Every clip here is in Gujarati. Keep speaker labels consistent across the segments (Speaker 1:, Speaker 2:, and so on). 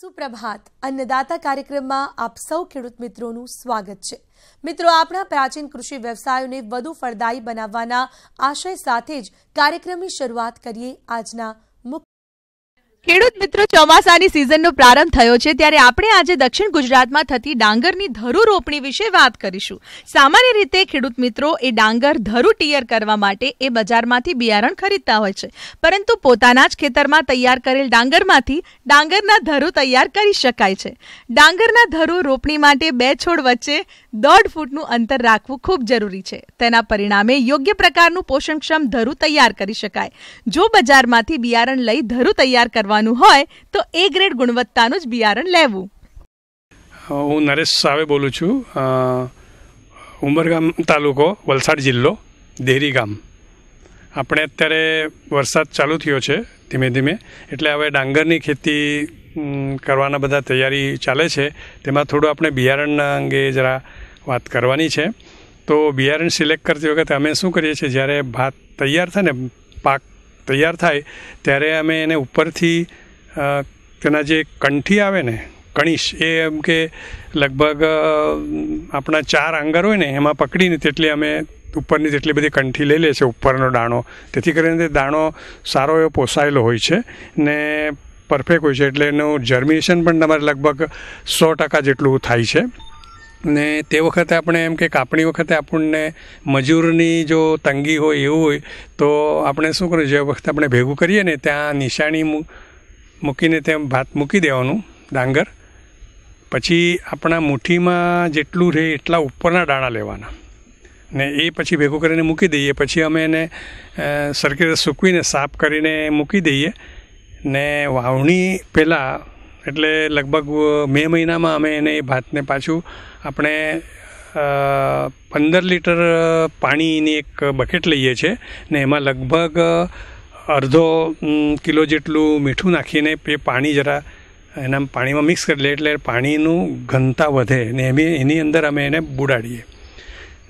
Speaker 1: સુપ્રભાત. અન્નદાતા કાર્યક્રમમાં આપ સૌ ખેડૂત મિત્રોનું સ્વાગત છે. મિત્રો, આપણા પ્રાચીન કૃષિ વ્યવસાયોને વધુ ફળદાયી બનાવવાના આશય સાથે જ કાર્યક્રમની શરૂઆત કરીએ આજના
Speaker 2: ખેડૂત મિત્રો, ચોમાસાની સિઝનનો પ્રારંભ થયો છે. ત્યારે આપણે આજે દક્ષિણ ગુજરાતમાં થતી ડાંગરની ધરુ રોપણી વિશે વાત કરીશું. સામાન્ય રીતે ખેડૂત મિત્રો, એ ડાંગર ધરુ ટીયર કરવા માટે એ બજારમાંથી બિયારણ ખરીદતા હોય છે. પરંતુ પોતાના જ ખેતરમાં તૈયાર કરેલ ડાંગરમાંથી ડાંગરના ધરુ તૈયાર કરી શકાય છે. ડાંગરના ધરુ રોપણી માટે બે છોડ વચ્ચે દોઢ ફૂટનું અંતર રાખવું ખૂબ જરૂરી છે. તેના પરિણામે યોગ્ય પ્રકારનું પોષણક્ષમ ધરુ તૈયાર કરી શકાય. જો બજારમાંથી બિયારણ લઈ ધરુ તૈયાર કરવાનું હોય, તો એ ગ્રેડ ગુણવત્તાનું જ બિયારણ લેવું.
Speaker 3: હું નરેશ સાવે બોલું છું. ઉમરગામ તાલુકો, વલસાડ જિલ્લો દેરી ગામ. આપણે અત્યારે વરસાદ ચાલુ થયો છે ધીમે ધીમે, એટલે હવે ડાંગરની ખેતી કરવાના બધા તૈયારી ચાલે છે. તેમાં થોડું આપણે બિયારણના અંગે જરા વાત કરવાની છે. તો બિયારણ સિલેક્ટ કરતી વખતે અમે શું કરીએ છીએ, જ્યારે ભાત તૈયાર થાય ને, પાક તૈયાર થાય, ત્યારે અમે એને ઉપરથી તેના જે કંઠી આવે ને, કણીશ, એ એમ કે લગભગ આપણા ચાર આંગર હોય ને, એમાં પકડીને તેટલી અમે ઉપરની જેટલી બધી કંઠી લઈ લે છે, ઉપરનો દાણો. તેથી કરીને તે દાણો સારો એવો પોસાયેલો હોય છે ને પરફેક્ટ હોય છે. એટલે એનું જર્મિનેશન પણ તમારે લગભગ સો ટકા જેટલું થાય છે. ને તે વખતે આપણે એમ કે કાપણી વખતે આપણને મજૂરની જો તંગી હોય એવું હોય, તો આપણે શું કરવું જે વખતે આપણે ભેગું કરીએ ને ત્યાં નિશાની મૂકીને તેમ ભાત મૂકી દેવાનું, ડાંગર. પછી આપણા મુઠ્ઠીમાં જેટલું રહે એટલા ઉપરના દાણા લેવાના. ને એ પછી ભેગું કરીને મૂકી દઈએ. પછી અમે એને સરખી રીતે સૂકવીને સાફ કરીને મૂકી દઈએ. ને વાવણી પહેલાં, એટલે લગભગ મે મહિનામાં અમે એને એ ભાતને પાછું આપણે પંદર લીટર પાણીની એક બકેટ લઈએ છીએ ને એમાં લગભગ અડધો કિલો જેટલું મીઠું નાખીને એ પાણી જરા એના પાણીમાં મિક્સ કરી લે એટલે પાણીનું ઘનતા વધે ને એની એની અંદર અમે એને બુડાડીએ.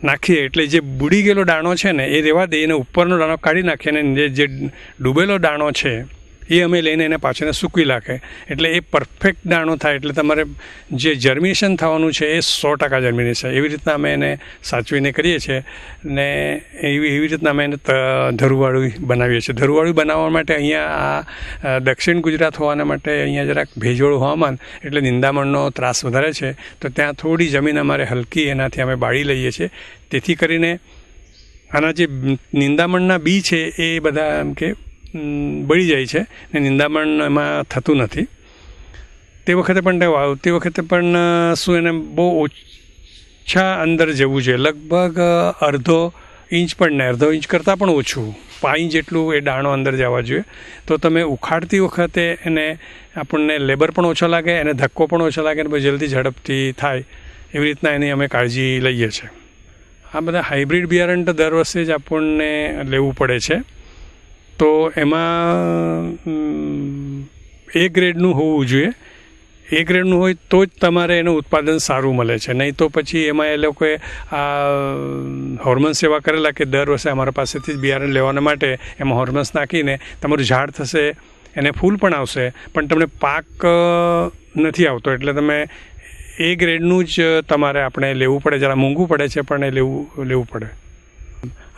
Speaker 3: નાખીએ એટલે જે બુડી ગયેલો દાણો છે ને એ રહેવા અને ઉપરનો દાણો કાઢી નાખીએ અને જે ડૂબેલો દાણો છે એ અમે લઈને એને પાછળ સૂકવી નાખે. એટલે એ પરફેક્ટ દાણો થાય. એટલે તમારે જે જર્મિનેશન થવાનું છે એ સો ટકા જર્મિનેશન એવી રીતના અમે એને સાચવીને કરીએ છીએ ને એવી એવી રીતના અમે એને ધરુવાળું બનાવીએ છીએ. ધરુવાળું બનાવવા માટે અહીંયા આ દક્ષિણ ગુજરાત હોવાના માટે અહીંયા જરાક ભેજવાળું હવામાન એટલે નિંદામણનો ત્રાસ વધારે છે. તો ત્યાં થોડી જમીન અમારે હલકી એનાથી અમે બાળી લઈએ છીએ. તેથી કરીને આના જે નિંદામણના બી છે એ બધા એમ કે બળી જાય છે ને નિંદામણ એમાં થતું નથી. તે વખતે પણ તે વાવતી વખતે પણ શું એને બહુ ઓછા અંદર જવું જોઈએ. લગભગ અડધો ઇંચ પણ નહીં, અડધો ઇંચ કરતાં પણ ઓછું. પાંચ જેટલું એ દાણો અંદર જવા જોઈએ. તો તમે ઉખાડતી વખતે એને આપણને લેબર પણ ઓછો લાગે અને ધક્કો પણ ઓછો લાગે અને જલ્દી ઝડપથી થાય. એવી રીતના એની અમે કાળજી લઈએ છીએ આ બધા હાઇબ્રિડ બિયારણ તો દર વર્ષે જ આપણને લેવું પડે છે. તો એમાં એ ગ્રેડનું હોવું જોઈએ. એ ગ્રેડનું હોય તો જ તમારે એનું ઉત્પાદન સારું મળે છે. નહીં તો પછી એમાં એ લોકોએ આ હોર્મોન સેવા કરેલા કે દર વર્ષે અમારા પાસેથી જ બિયારણ લેવાના માટે એમાં હોર્મોન્સ નાખીને તમારું ઝાડ થશે, એને ફૂલ પણ આવશે. પણ તમને પાક નથી આવતો. એટલે તમે એ ગ્રેડનું જ તમારે આપણે લેવું પડે. જરા મોંઘું પડે છે, પણ એ લેવું લેવું પડે.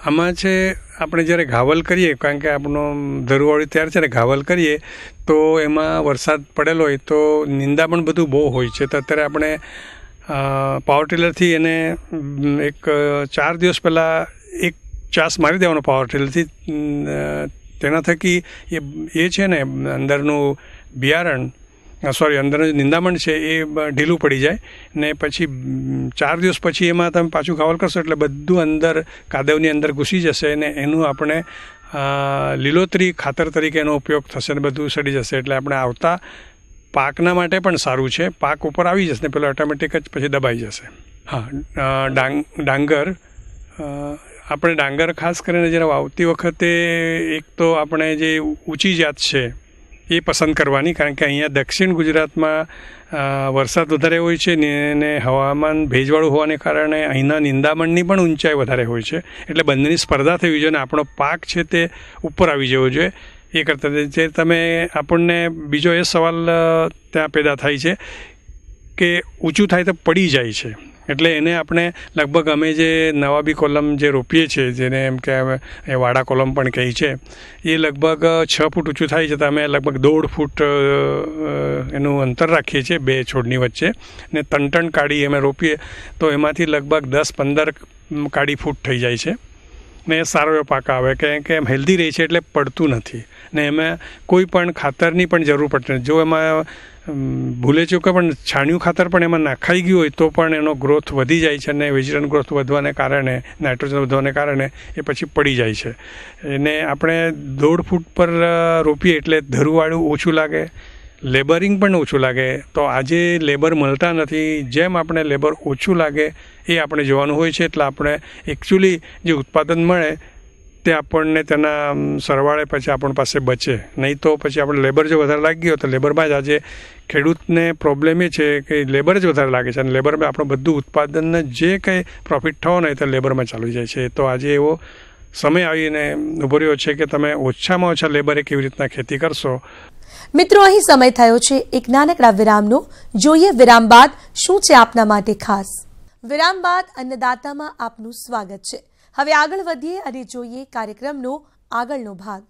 Speaker 3: આમાં છે, આપણે જ્યારે ઘાવલ કરીએ, કારણ કે આપણો ધરુવાળી ત્યારે છે ઘાવલ કરીએ, તો એમાં વરસાદ પડેલો હોય તો નિંદા પણ બધું બહુ હોય છે. તો અત્યારે આપણે પાવર ટીલરથી એને એક ચાર દિવસ પહેલાં એક ચાસ મારી દેવાનો પાવર ટીલરથી તેના થકી એ એ છે ને, અંદરનું બિયારણ સોરી અંદર નિંદામણ છે એ ઢીલું પડી જાય. ને પછી ચાર દિવસ પછી એમાં તમે પાછું ખાવલ કરશો એટલે બધું અંદર, કાદવની અંદર ઘૂસી જશે ને એનું આપણે લીલોતરી ખાતર તરીકે એનો ઉપયોગ થશે ને બધું સડી જશે. એટલે આપણે આવતા પાકના માટે પણ સારું છે. પાક ઉપર આવી જશે ને પેલો ઓટોમેટિક જ પછી દબાઈ જશે. હા ડાંગ, ડાંગર આપણે ડાંગર ખાસ કરીને જ્યારે વાવતી વખતે એક તો આપણે જે ઊંચી જાત છે એ પસંદ કરવાની, કારણ કે અહીંયા દક્ષિણ ગુજરાતમાં વરસાદ વધારે હોય છે ને હવામાન ભેજવાળું હોવાને કારણે અહીંના નિંદામણની પણ ઊંચાઈ વધારે હોય છે. એટલે બંનેની સ્પર્ધા થવી જોઈએ અને આપણો પાક છે તે ઉપર આવી જવો જોઈએ. એ કરતા જે તમે આપણને બીજો એ સવાલ ત્યાં પેદા થાય છે કે ઊંચું થાય તો પડી જાય છે. એટલે એને આપણે લગભગ અમે જે નવાબી કોલમ જે રોપીએ છીએ, જેને એમ કે એ વાડા કોલમ પણ કહી છે, એ લગભગ છ ફૂટ ઊંચું થાય છે. તો અમે લગભગ દોઢ ફૂટ એનું અંતર રાખીએ છીએ બે છોડની વચ્ચે. ને ત્રણ ત્રણ કાળી અમે રોપીએ, તો એમાંથી લગભગ દસ પંદર કાળી ફૂટ થઈ જાય છે. ને સારો એવો પાક આવે, કે કે એમ હેલ્ધી રહે છે એટલે પડતું નથી. ને એમાં કોઈ પણ ખાતરની પણ જરૂર પડતી નથી. જો એમાં ભૂલે ચૂકે પણ છાણિયું ખાતર પણ એમાં નાખાઈ ગયું હોય તો પણ એનો ગ્રોથ વધી જાય છે અને વેજીટન ગ્રોથ વધવાને કારણે નાઇટ્રોજન વધવાને કારણે એ પછી પડી જાય છે. એને આપણે દોઢ ફૂટ પર રોપીએ એટલે ધરુવાળું ઓછું લાગે લેબરિંગ પણ ઓછું લાગે. તો આજે લેબર મળતા નથી. જેમ આપણે લેબર ઓછું લાગે, એ આપણે જોવાનું હોય છે. એટલે આપણે એકચ્યુઅલી જે ઉત્પાદન મળે તે આપણને તેના સરવાળે પછી આપણી પાસે બચે. નહીં તો પછી આપણે લેબર જો વધારે લાગી ગયો તો લેબરમાં જ આજે ખેડૂતને પ્રોબ્લેમ એ છે કે લેબર જ વધારે લાગે છે. અને લેબરમાં આપણું બધું ઉત્પાદનને જે કંઈ પ્રોફિટ થવો નહીં તે લેબરમાં ચાલુ જાય છે. તો આજે એવો સમય આવીને ઊભો રહ્યો છે કે તમે ઓછામાં ઓછા લેબરે કેવી રીતના ખેતી કરશો.
Speaker 1: મિત્રો, અહીં સમય થયો છે એક નાનકડા વિરામનો. જોઈએ વિરામ બાદ શું છે આપના માટે ખાસ. વિરામ બાદ અન્નદાતામાં આપનું સ્વાગત છે. હવે આગળ વધીએ અને જોઈએ કાર્યક્રમનો આગળનો ભાગ.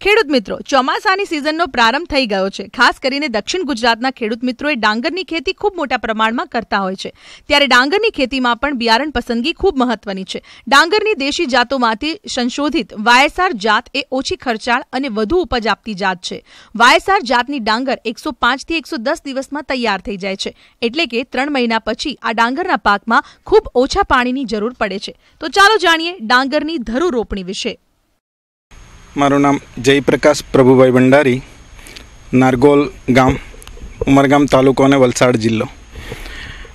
Speaker 2: ખેડૂત મિત્રો, ચોમાસાની સિઝનનો પ્રારંભ થઈ ગયો છે. ખાસ કરીને દક્ષિણ ગુજરાતના ખેડૂત મિત્રોએ ડાંગરની ખેતી ખૂબ મોટા પ્રમાણમાં કરતા હોય છે. ત્યારે ડાંગરની ખેતીમાં પણ બિયારણ પસંદગી ખૂબ મહત્વની છે. ડાંગરની દેશી જાતોમાંથી સંશોધિત વાયસાર જાત એ ઓછી ખર્ચાળ અને વધુ ઉપજ આપતી જાત છે. વાયસાર જાતની ડાંગર એકસો પાંચથી એકસો દસ દિવસમાં તૈયાર થઈ જાય છે. એટલે કે ત્રણ મહિના પછી આ ડાંગરના પાકમાં ખૂબ ઓછા પાણીની જરૂર પડે છે. તો ચાલો જાણીએ ડાંગરની ધરુ રોપણી વિશે.
Speaker 4: મારું નામ જયપ્રકાશ પ્રભુભાઈ ભંડારી, નારગોલ ગામ, ઉમરગામ તાલુકો અને વલસાડ જિલ્લો.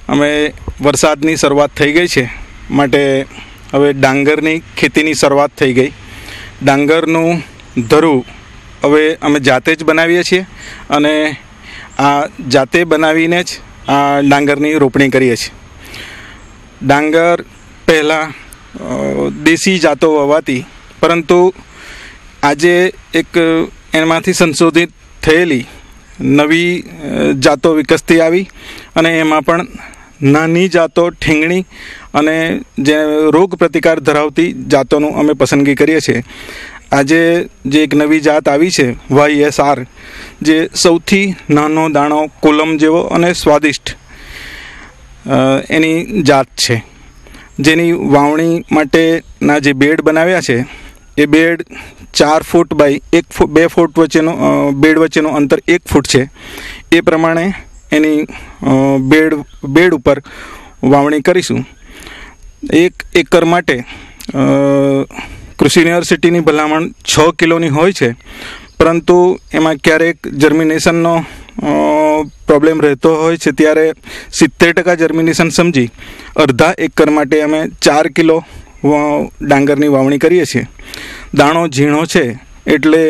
Speaker 4: અમે વરસાદની શરૂઆત થઈ ગઈ છે, માટે હવે ડાંગરની ખેતીની શરૂઆત થઈ ગઈ. ડાંગરનું ધરું હવે અમે જાતે જ બનાવીએ છીએ અને આ જાતે બનાવીને જ આ ડાંગરની રોપણી કરીએ છીએ. ડાંગર પહેલાં દેશી જાતો હોવાથી, પરંતુ આજે એક, એમાંથી સંશોધિત થયેલી નવી જાતો વિકસતી આવી અને એમાં પણ નાની જાતો ઠીંગણી અને જે રોગ પ્રતિકાર ધરાવતી જાતોનું અમે પસંદગી કરીએ છીએ. આજે જે એક નવી જાત આવી છે, વાય એસ આર, જે સૌથી નાનો દાણો કોલમ જેવો અને સ્વાદિષ્ટ એની જાત છે. જેની વાવણી માટેના જે બેડ બનાવ્યા છે, એ બેડ ચાર ફૂટ બાય એક ફૂટ બે ફૂટ વચ્ચેનું બેડ વચ્ચેનું અંતર એક ફૂટ છે. એ પ્રમાણે એની બેડ બેડ ઉપર વાવણી કરીશું. એક એકર માટે કૃષિ યુનિવર્સિટીની ભલામણ છ કિલોની હોય છે, પરંતુ એમાં ક્યારેક જર્મિનેશનનો પ્રોબ્લેમ રહેતો હોય છે, ત્યારે સિત્તેર ટકા જર્મિનેશન સમજી અડધા એકર માટે અમે ચાર કિલો ડાંગરની વાવણી કરીએ છીએ. દાણો ઝીણો છે એટલે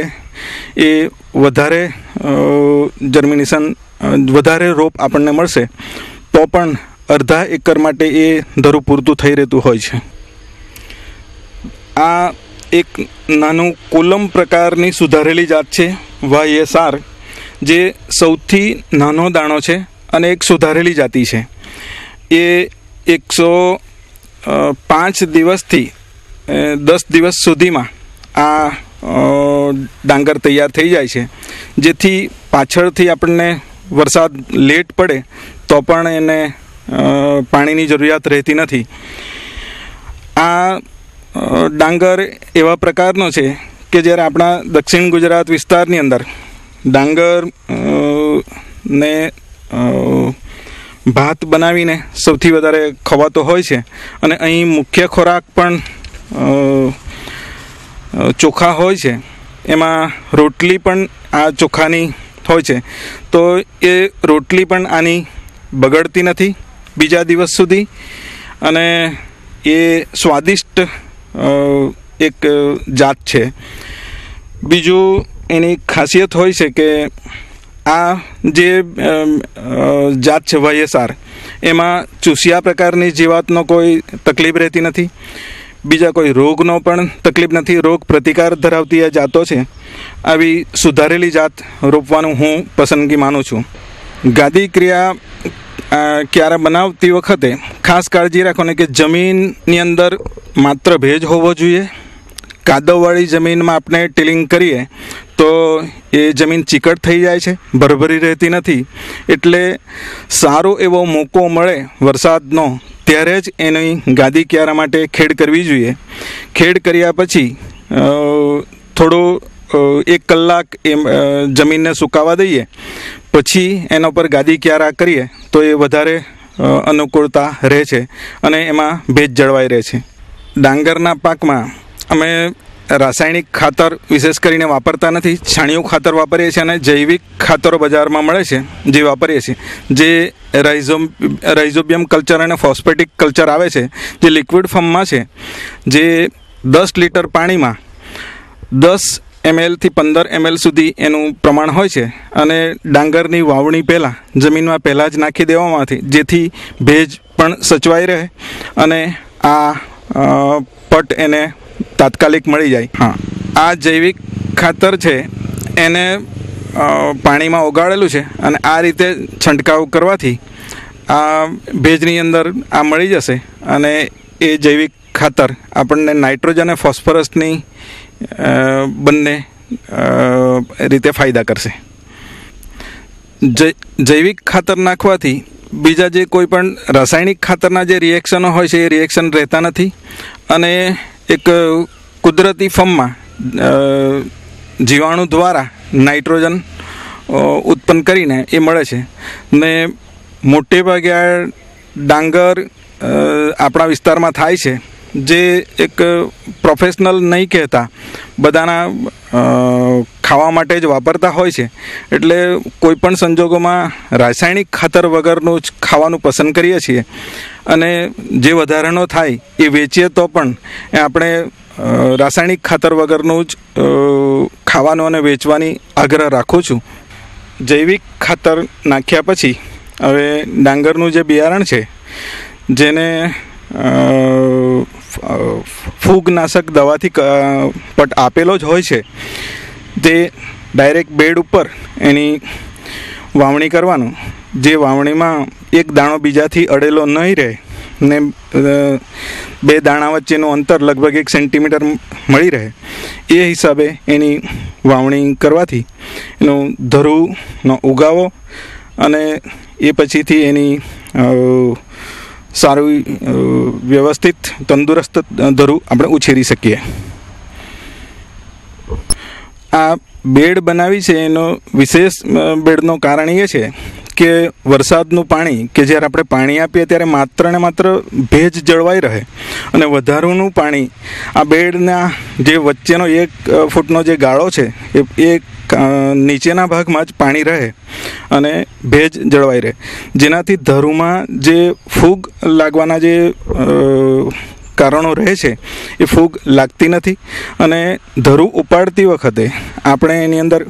Speaker 4: એ વધારે જર્મિનેશન વધારે રોપ આપણને મળશે. તો પણ અડધા એકર માટે એ ધરું પૂરતું થઈ રહેતું હોય છે. આ એક નાનું કોલમ પ્રકારની સુધારેલી જાત છે, વાયએસઆર, જે સૌથી નાનો દાણો છે અને એક સુધારેલી જાતિ છે. એ એકસો પાંચ દિવસથી દસ દિવસ સુધીમાં આ ડાંગર તૈયાર થઈ જાય છે. જેથી પાછળથી આપણને વરસાદ લેટ પડે, તો પણ એને પાણીની જરૂરિયાત રહેતી નથી. આ ડાંગર એવા પ્રકારનો છે કે જ્યારે આપણા દક્ષિણ ગુજરાત વિસ્તારની અંદર ડાંગર ને ભાત બનાવીને સૌથી વધારે ખવાતો હોય છે. અને અહીં મુખ્ય ખોરાક પણ ચોખા હોય છે. એમાં રોટલી પણ આ ચોખાની હોય છે. તો એ રોટલી પણ આની બગડતી નથી બીજા દિવસ સુધી. અને એ સ્વાદિષ્ટ એક જાત છે. બીજું એની ખાસિયત હોય છે કે આ જે જાત છે વાયએસઆર, એમાં ચૂસિયા પ્રકારની જીવાતનો કોઈ તકલીફ રહેતી નથી. બીજા કોઈ રોગનો પણ તકલીફ નથી. રોગ પ્રતિકાર ધરાવતી આ જાતો છે. આવી સુધારેલી જાત રોપવાનું હું પસંદગી માનું છું. ગાદી ક્રિયા ક્યારે બનાવતી વખતે ખાસ કાળજી રાખવાની કે જમીનની અંદર માત્ર ભેજ હોવો જોઈએ. કાદવવાળી જમીનમાં આપણે ટિલિંગ કરીએ તો એ જમીન ચીકટ થઈ જાય છે, ભરભરી રહેતી નથી. એટલે સારો એવો મોકો મળે વરસાદનો, ત્યારે જ એની ગાદી ક્યારા માટે ખેડ કરવી જોઈએ. ખેડ કર્યા પછી થોડો એક કલાક એમ જમીનને સુકાવા દઈએ. પછી એના ઉપર ગાદી ક્યારા કરીએ, તો એ વધારે અનુકૂળતા રહે છે અને એમાં ભેજ જળવાઈ રહે છે. ડાંગરના પાકમાં અમે રાસાયણિક ખાતર વિશેષ કરીને વાપરતા નથી. છાણિયું ખાતર વાપરીએ છીએ અને જૈવિક ખાતરો બજારમાં મળે છે, જે વાપરીએ છીએ. જે રાઇઝોમ રાઇઝોબિયમ કલ્ચર અને ફોસ્ફેટિક કલ્ચર આવે છે, જે લિક્વિડ ફોર્મમાં છે, જે દસ લીટર પાણીમાં દસ એમએલથી પંદર એમએલ સુધી એનું પ્રમાણ હોય છે. અને ડાંગરની વાવણી પહેલાં, જમીનમાં પહેલાં જ નાખી દેવામાંથી જેથી ભેજ પણ સચવાઈ રહે અને આ પટ એને તાત્કાલિક મળી જાય. હા. આ જૈવિક ખાતર છે એને પાણીમાં ઓગાળેલું છે અને આ રીતે છંટકાવ કરવાથી આ ભેજની અંદર આ મળી જશે અને એ જૈવિક ખાતર આપણને નાઇટ્રોજન અને ફોસ્ફરસની બંને રીતે ફાયદા કરશે. જૈ- જૈવિક ખાતર નાખવાથી બીજા જે કોઈ પણ રાસાયણિક ખાતરના જે રિએક્શનો હોય છે એ રિએક્શન રહેતા નથી અને એક કુદરતી ફોર્મમાં જીવાણુ દ્વારા નાઇટ્રોજન ઉત્પન્ન કરીને એ મળે છે. ને મોટે ભાગે આ ડાંગર આપણા વિસ્તારમાં થાય છે. જે એક પ્રોફેશનલ નહીં કહેતા. બધાના ખાવા માટે જ વાપરતા હોય છે. એટલે કોઈ પણ સંજોગોમાં રાસાયણિક ખાતર વગરનું જ ખાવાનું પસંદ કરીએ છીએ. અને જે વધારાનો થાય એ વેચીએ તો પણ એ આપણે રાસાયણિક ખાતર વગરનું જ ખાવાનું અને વેચવાની આગ્રહ રાખું છું. જૈવિક ખાતર નાખ્યા પછી હવે ડાંગરનું જે બિયારણ છે, જેને ફૂગનાશક દવાથી પટ આપેલો જ હોય છે તે ડાયરેક્ટ બેડ ઉપર એની વાવણી કરવાનું. જે વાવણીમાં એક દાણો બીજાથી અડેલો નહીં રહે ને બે દાણા વચ્ચેનું અંતર લગભગ એક સેન્ટીમીટર મળી રહે. એ હિસાબે એની વાવણી કરવાથી એનું ધરુનો ઉગાવો અને એ પછીથી એની સારું વ્યવસ્થિત તંદુરસ્ત ધરું આપણે ઉછેરી શકીએ. આ બેડ બનાવી છે, એનો વિશેષ બેડનો કારણ એ છે કે વરસાદનું પાણી, કે જ્યારે આપણે પાણી આપીએ ત્યારે માત્ર ને માત્ર ભેજ જળવાઈ રહે અને વધારાનું પાણી, આ બેડના જે વચ્ચેનો એક ફૂટનો જે ગાળો છે, એ નીચેના ભાગમાં જ પાણી રહે અને ભેજ જળવાઈ રહે. જેનાથી ધરુમાં જે ફૂગ લાગવાના જે કારણો રહે છે એ ફૂગ લાગતી નથી અને ધરું ઉપાડતી વખતે આપણે એની અંદર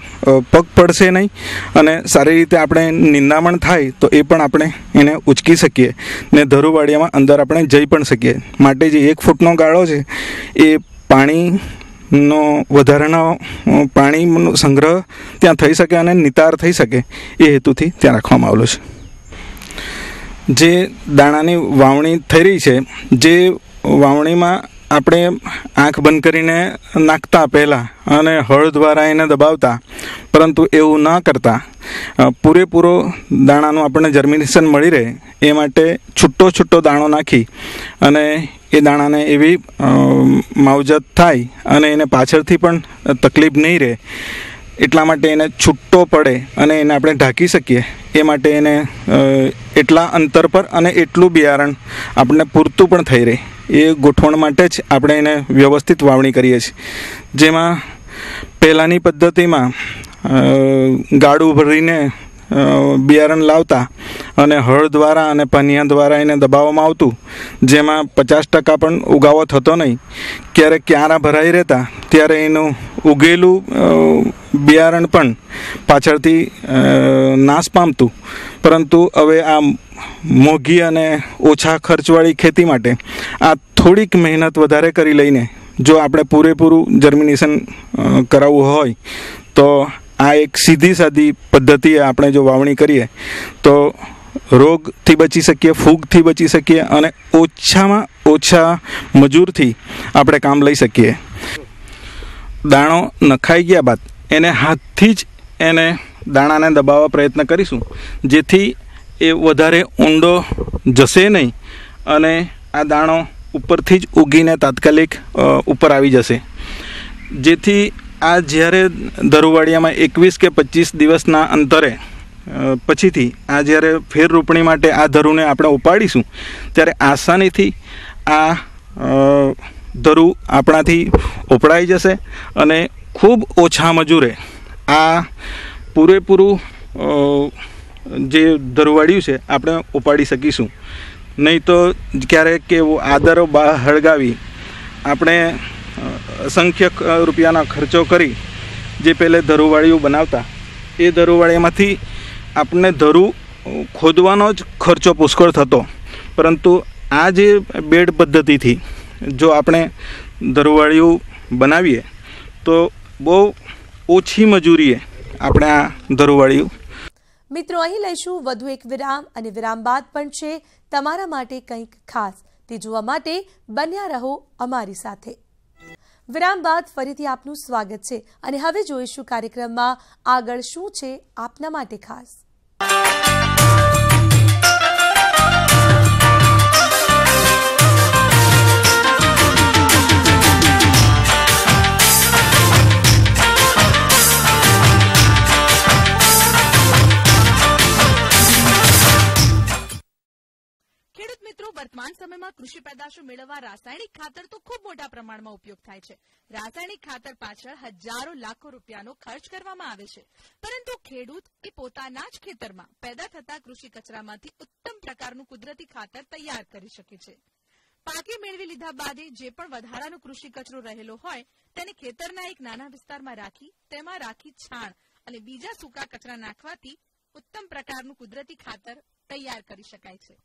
Speaker 4: પગ પડશે નહીં અને સારી રીતે આપણે નિંદામણ થાય તો એ પણ આપણે એને ઉચકી શકીએ ને ધરુવાડિયામાં અંદર આપણે જઈ પણ શકીએ. માટે જે એક ફૂટનો ગાળો છે એ પાણીનો વધારાનો અ, પાણીનો સંગ્રહ ત્યાં થઈ શકે અને નિતાર થઈ શકે એ હેતુથી ત્યાં રાખવામાં આવેલો છે. જે દાણાની વાવણી થઈ રહી છે જે વાવણીમાં આપણે આંખ બંધ કરીને નાખતા પહેલાં અને હળ દ્વારા એને દબાવતા, પરંતુ એવું ન કરતાં. પૂરેપૂરો દાણાનું આપણને જર્મિનેશન મળી રહે, એ માટે છૂટો છૂટો દાણો નાખી અને એ દાણાને એવી માવજત થાય અને એને પાછળથી પણ તકલીફ નહીં રહે. એટલા માટે એને છૂટો પડે અને એને આપણે ઢાંકી શકીએ. એ માટે એને એટલા અંતર પર અને એટલું બિયારણ આપણને પૂરતું પણ થઈ રહે. એ ગોઠવણ માટે જ આપણે એને વ્યવસ્થિત વાવણી કરીએ છીએ. જેમાં પહેલાંની પદ્ધતિમાં ગાડું ભરીને બિયારણ લાવતા અને હળ દ્વારા અને પનિયા દ્વારા એને દબાવવામાં આવતું, જેમાં પચાસ ટકા પણ ઉગાવો થતો નહીં. ક્યારેક ક્યારા ભરાઈ રહેતા, ત્યારે એનું ઉગેલું બિયારણ પણ પાછળથી નાશ પામતું. પરંતુ હવે આ મોંઘી અને ઓછા ખર્ચવાળી ખેતી માટે આ થોડીક મહેનત વધારે કરી લઈને જો આપણે પૂરેપૂરું જર્મિનેશન કરાવવું હોય, તો આ એક સીધી સાદી પદ્ધતિએ આપણે જો વાવણી કરીએ, તો રોગથી બચી શકીએ, ફૂગથી બચી શકીએ અને ઓછામાં ઓછા મજૂરથી આપણે કામ લઈ શકીએ. દાણો નખાઈ ગયા બાદ એને હાથથી જ એને દાણાને દબાવવા પ્રયત્ન કરીશું, જેથી એ વધારે ઊંડો જશે નહીં અને આ દાણો ઉપરથી જ ઉગીને તાત્કાલિક ઉપર આવી જશે. જેથી આ જ્યારે ધરુવાડિયામાં એકવીસ કે પચીસ દિવસના અંતરે પછીથી આ જ્યારે ફેર રોપણી માટે આ ધરુને આપણે ઉપાડીશું, ત્યારે આસાનીથી આ ધરુ આપણાથી ઉપડાઈ જશે અને ખૂબ ઓછા મજૂરે આ પૂરેપૂરું જે ધરુવાડિયું છે, આપણે ઉપાડી શકીશું. નહીં તો ક્યારેક કે આદરો હળગાવી આપણે અસંખ્ય રૂપિયાના ખર્ચો કરી જે પહેલે ધરુવાળીઓ બનાવતા, એ ધરુવાળીમાંથી આપણને ધરુ ખોદવાનો જ ખર્ચો પુષ્કળ થતો. પરંતુ આ જે બેડ પદ્ધતિથી જો આપણે ધરુવાળીઓ બનાવીએ, તો બહુ ઓછી મજૂરીએ આપણે આ ધરુવાળીઓ
Speaker 1: મિત્રો, અહીં લઈશું વધુ એક વિરામ અને વિરામ બાદ પણ છે તમારા માટે કંઈક ખાસ. તે જોવા માટે બન્યા રહો અમારી સાથે. વિરામ બાદ ફરીથી આપનું સ્વાગત છે અને હવે જોઈશું કાર્યક્રમમાં આગળ શું છે આપના માટે ખાસ.
Speaker 2: મિત્રો, વર્તમાન સમયમાં કૃષિ પેદાશો મેળવવા રાસાયણિક ખાતર તો ખૂબ મોટા પ્રમાણમાં ઉપયોગ થાય છે. રાસાયણિક ખાતર પાછળ હજારો લાખો રૂપિયાનો ખર્ચ કરવામાં આવે છે. પરંતુ ખેડૂત એ પોતાના જ ખેતરમાં પેદા થતા કૃષિ કચરામાંથી ઉત્તમ પ્રકારનું કુદરતી ખાતર તૈયાર કરી શકે છે. પાકી મેળવી લીધા બાદ જે પણ વધારાનો કૃષિ કચરો રહેલો હોય, તેને ખેતરના એક નાના વિસ્તારમાં રાખી, તેમાં રાખી છાણ અને બીજા સૂકા કચરા નાખવાથી ઉત્તમ પ્રકારનું કુદરતી ખાતર તૈયાર કરી શકાય છે.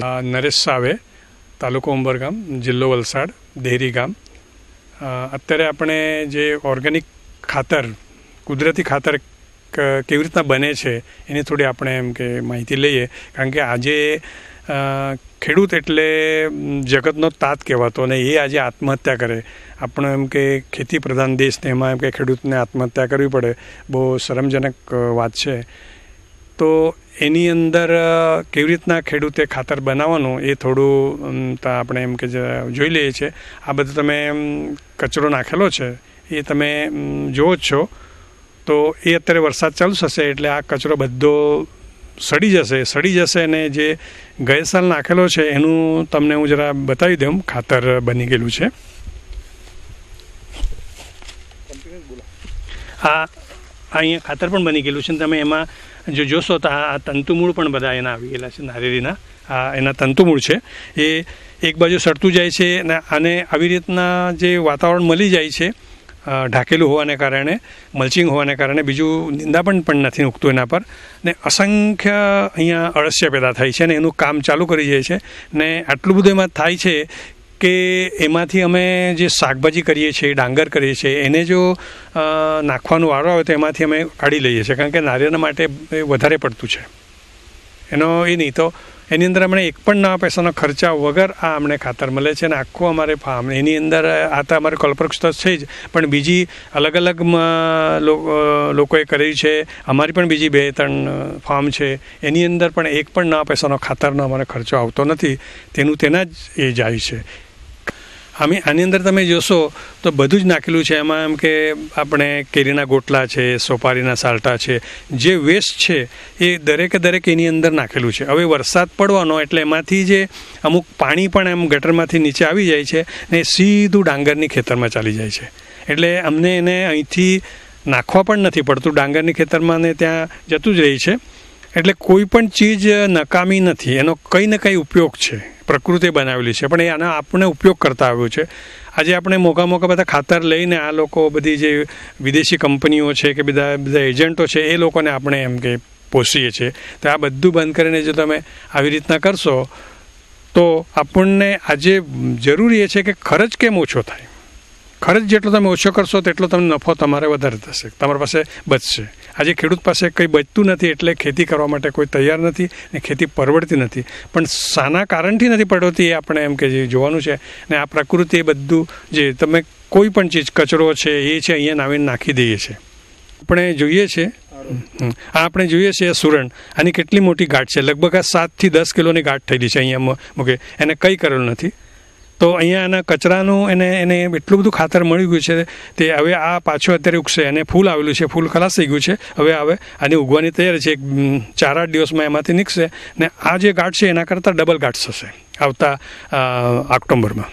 Speaker 3: નરેશ સાવે, તાલુકો ઉંબરગામ જિલ્લો વલસાડ, દેહરી ગામ. અત્યારે આપણે જે ઓર્ગેનિક ખાતર, કુદરતી ખાતર કેવી રીતના બને છે, એની થોડી આપણે એમ કે માહિતી લઈએ. કારણ કે આજે ખેડૂત એટલે જગતનો તાત કહેવાતો અને એ આજે આત્મહત્યા કરે. આપણો એમ કે ખેતી પ્રધાન દેશને એમાં એમ કે ખેડૂતને આત્મહત્યા કરવી પડે. બહુ શરમજનક વાત છે. તો એની અંદર કેવી રીતના ખેડૂતે ખાતર બનાવવાનું એ થોડું આપણે એમ કે જોઈ લઈએ છીએ. આ બધું તમે કચરો નાખેલો છે, એ તમે જુઓ જ છો. તો એ અત્યારે વરસાદ ચાલુ થશે એટલે આ કચરો બધો સડી જશે. સડી જશે અને જે ગયે સાલ નાખેલો છે, એનું તમને હું જરા બતાવી દઉં. ખાતર બની ગયેલું છે. આ અહીંયા ખાતર પણ બની ગયેલું છે તમે એમાં જો જોશો તો આ તંતુમૂળ પણ બધા એના આવી ગયેલા છે નારિયેળીના આ એના તંતુમૂળ છે. એ એક બાજુ સડતું જાય છે અને આને આવી રીતના જે વાતાવરણ મળી જાય છે ઢાકેલું હોવાને કારણે, મલ્ચિંગ હોવાને કારણે, બીજું નિંદા પણ નથી ઉગતું એના પર. ને અસંખ્ય અહીંયા અળસ્ય પેદા થાય છે ને એનું કામ ચાલુ કરી જાય છે. ને આટલું બધું એમાં થાય છે કે એમાંથી અમે જે શાકભાજી કરીએ છીએ, ડાંગર કરીએ છીએ, એને જો નાખવાનો વારો આવે તો એમાંથી અમે કાઢી લઈએ છીએ, કારણ કે નારિયેળના માટે વધારે પડતું છે. એનો એ નહીં તો એની અંદર અમને એક પણ નવા પૈસાનો ખર્ચા વગર આ અમને ખાતર મળે છે અને આખું અમારે ફાર્મ એની અંદર આ તો અમારે કલ્પવૃક્ષ તો છે જ, પણ બીજી અલગ અલગ લોકોએ કરી છે, અમારી પણ બીજી બે ત્રણ ફાર્મ છે, એની અંદર પણ એક પણ નવા પૈસાનો ખાતરનો અમારે ખર્ચો આવતો નથી, તેનું તેના જ એ જાય છે. અમે આની અંદર તમે જોશો તો બધું જ નાખેલું છે. એમાં એમ કે આપણે કેરીના ગોટલા છે, સોપારીના સાલટા છે, જે વેસ્ટ છે એ દરેકે દરેક એની અંદર નાખેલું છે. હવે વરસાદ પડવાનો એટલે એમાંથી જે અમુક પાણી પણ એમ ગટરમાંથી નીચે આવી જાય છે ને સીધું ડાંગરની ખેતરમાં ચાલી જાય છે. એટલે અમને એને અહીંથી નાખવા પણ નથી પડતું. ડાંગરની ખેતરમાં ને ત્યાં જતું જ રહી છે. એટલે કોઈ પણ ચીજ નકામી નથી. એનો કંઈ ને કંઈ ઉપયોગ છે. પ્રકૃતિએ બનાવેલી છે. પણ એ આના આપણે ઉપયોગ કરતા આવ્યો છે. આજે આપણે મોટા મોટા બધા ખાતર લઈને આ લોકો બધી જે વિદેશી કંપનીઓ છે કે બધા બધા એજન્ટો છે, એ લોકોને આપણે એમ કે પોષીએ છીએ. તો આ બધું બંધ કરીને જો તમે આવી રીતના કરશો, તો આપણને આજે જરૂરી એ છે કે ખર્ચ કેમ ઓછો થાય? ખર્ચ જેટલો તમે ઓછો કરશો, તેટલો તમને નફો તમારે વધારે થશે. તમારી પાસે બચશે. આજે ખેડૂત પાસે કંઈ બચતું નથી એટલે ખેતી કરવા માટે કોઈ તૈયાર નથી ને ખેતી પરવડતી નથી. પણ શાના કારણથી નથી પડતી એ આપણે એમ કે જે જોવાનું છે. ને આ પ્રકૃતિ એ બધું જે તમે કોઈ પણ ચીજ, કચરો છે, એ છે, અહીંયા નાવીને નાખી દઈએ છીએ આપણે જોઈએ છે આ આપણે જોઈએ છીએ સુરણ. આની કેટલી મોટી ગાંઠ છે? લગભગ આ સાતથી દસ કિલોની ગાંઠ થયેલી છે અહીંયા મૂકે. એને કંઈ કરેલું નથી. તો અહીંયા એના કચરાનું એને એને એટલું બધું ખાતર મળી ગયું છે તે હવે આ પાછું અત્યારે ઉગશે. અને ફૂલ આવેલું છે, ફૂલ ખલાસ થઈ ગયું છે. હવે હવે આની ઉગવાની તૈયારી છે. એક ચાર આઠ દિવસમાં એમાંથી નીકળશે. ને આ જે ગાંઠ છે એના કરતાં ડબલ ગાંઠ થશે આવતા ઓક્ટોબરમાં.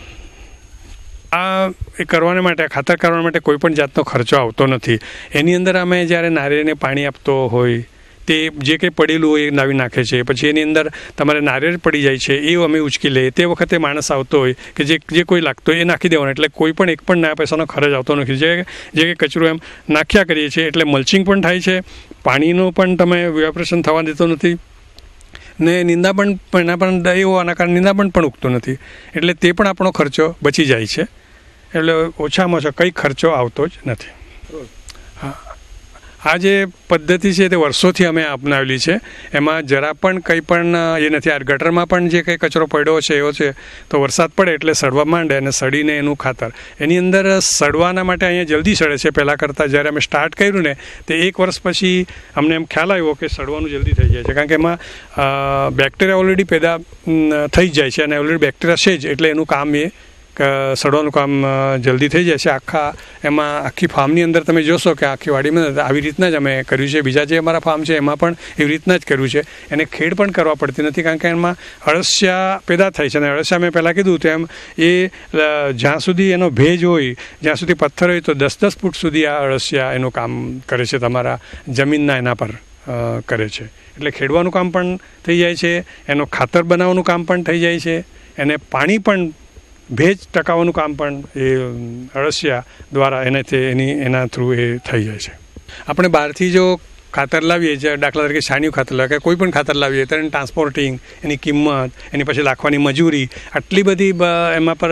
Speaker 3: આ એ કરવાને માટે ખાતર કરવા માટે કોઈ પણ જાતનો ખર્ચો આવતો નથી. એની અંદર અમે જ્યારે નારિયેળને પાણી આપતો હોય તે જે કંઈ પડેલું હોય એ નાવી નાખે છે. પછી એની અંદર તમારે નારિયેળ પડી જાય છે, એ અમે ઉચકી લઈએ. તે વખતે માણસ આવતો હોય કે જે જે કોઈ લાગતો હોય એ નાખી દેવાનો. એટલે કોઈ પણ એક પણ ના પૈસાનો ખર્ચ આવતો નથી. જે જે કચરો એમ નાખ્યા કરીએ છીએ, એટલે મલ્ચિંગ પણ થાય છે. પાણીનું પણ તમે વેપરેશન થવા દેતો નથી. ને નિંદા પણ એના પણ એવો આના કારણે નિંદાપણ પણ ઉગતો નથી. એટલે તે પણ આપણો ખર્ચો બચી જાય છે. એટલે ઓછામાં ઓછો કંઈ ખર્ચો આવતો જ નથી. આ જે પદ્ધતિ છે તે વર્ષોથી અમે અપનાવેલી છે. એમાં જરા પણ કંઈ પણ એ નથી. આ ગટરમાં પણ જે કંઈ કચરો પડ્યો છે, એવો છે, તો વરસાદ પડે એટલે સડવા માંડે અને સડીને એનું ખાતર. એની અંદર સડવાના માટે અહીંયા જલ્દી સડે છે. પહેલાં કરતાં જ્યારે અમે સ્ટાર્ટ કર્યું ને, તે એક વર્ષ પછી અમને એમ ખ્યાલ આવ્યો કે સડવાનું જલ્દી થઈ જાય છે. કારણ કે એમાં બેક્ટેરિયા ઓલરેડી પેદા થઈ જાય છે અને ઓલરેડી બેક્ટેરિયા છે જ, એટલે એનું કામ એ સડવાનું કામ જલ્દી થઈ છે આખા, એમાં આખી ફાર્મની અંદર તમે જોશો કે આખી વાડીમાં આવી રીતના જ અમે કર્યું છે. બીજા જે અમારા ફાર્મ છે, એમાં પણ એવી રીતના જ કર્યું છે. એને ખેડ પણ કરવા પડતી નથી કારણ કે એમાં અળસિયા પેદા થાય છે. અને અળસિયા મેં પહેલાં કીધું તેમ એ જ્યાં સુધી એનો ભેજ હોય, જ્યાં સુધી પથ્થર હોય, તો દસ દસ ફૂટ સુધી આ અળસિયા એનું કામ કરે છે, તમારા જમીનના એના પર કરે છે. એટલે ખેડવાનું કામ પણ થઈ જાય છે. એનો ખાતર બનાવવાનું કામ પણ થઈ જાય છે. એને પાણી પણ ભેજ ટકાવવાનું કામ પણ એ અળસિયા દ્વારા એનાથી એની, એના થ્રુ એ થઈ જાય છે. આપણે બહારથી જો ખાતર લાવીએ જે દાખલા તરીકે છાણિયું ખાતર લાવીએ કોઈ પણ ખાતર લાવીએ, તો એની ટ્રાન્સપોર્ટિંગ એની કિંમત, એની પછી લાખવાની મજૂરી, આટલી બધી એમાં પર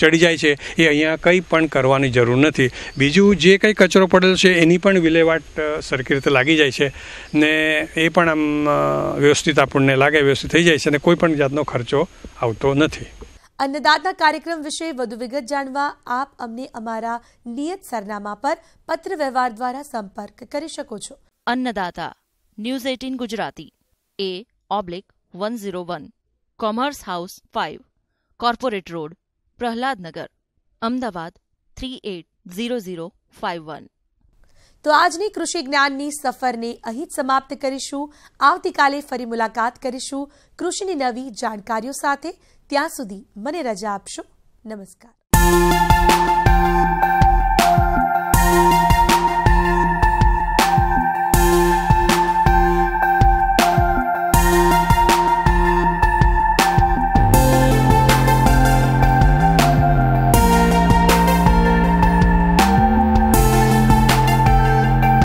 Speaker 3: ચડી જાય છે, એ અહીંયા કંઈ પણ કરવાની જરૂર નથી. બીજું જે કંઈ કચરો પડેલો છે, એની પણ વિલેવાટ સરખી રીતે લાગી જાય છે ને એ પણ આમ વ્યવસ્થિત આપણને લાગે, વ્યવસ્થિત થઈ જાય છે અને કોઈ પણ જાતનો ખર્ચો આવતો નથી.
Speaker 1: અન્નદાતા કાર્યક્રમ વિશે વધુ વિગત જાણવા આપ અમને અમારા નિયત સરનામા પર પત્ર વ્યવહાર દ્વારા સંપર્ક કરી શકો છો
Speaker 5: Annadata news eighteen Gujarati A oblique one zero one commerce house five corporate road Prahladnagar Ahmedabad three eight zero zero five one
Speaker 1: તો આજની કૃષિ જ્ઞાનની સફરને અહીં જ સમાપ્ત કરીશું. આવતીકાલે ફરી મુલાકાત કરીશું કૃષિની નવી જાણકારીઓ સાથે. ત્યાં સુધી મને રજા આપશો. નમસ્કાર.